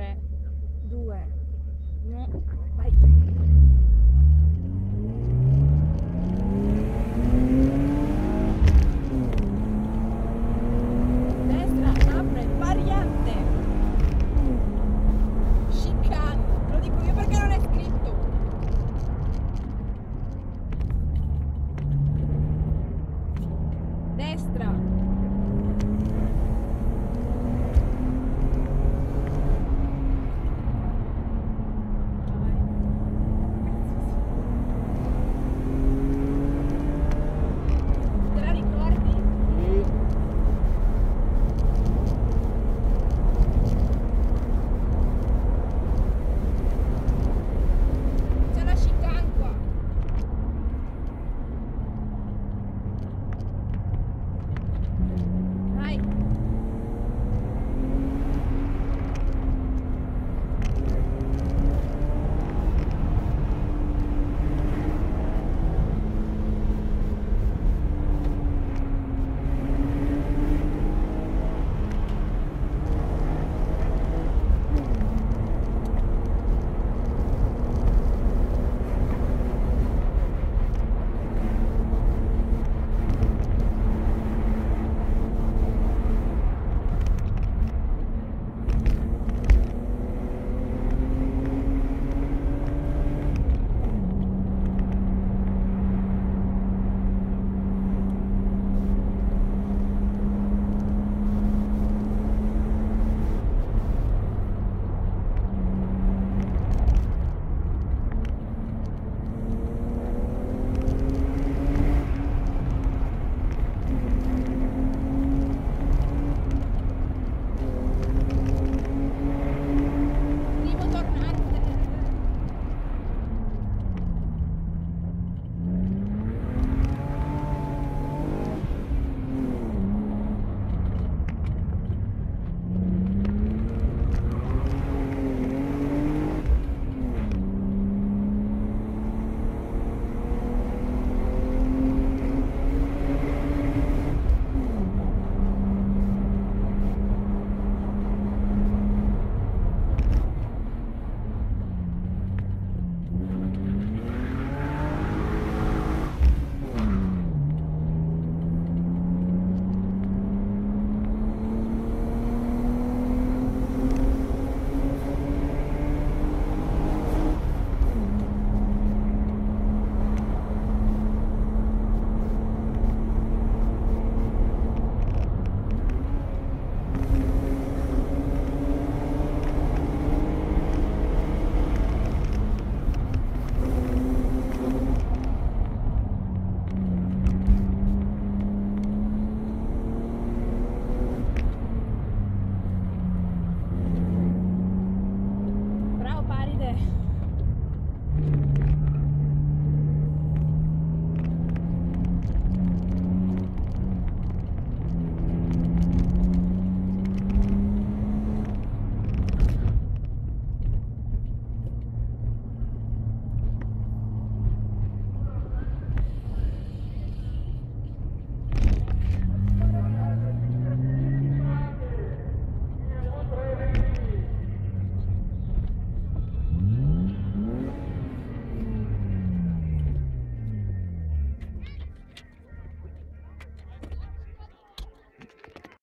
3, 2, 1, vai!